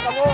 acabó.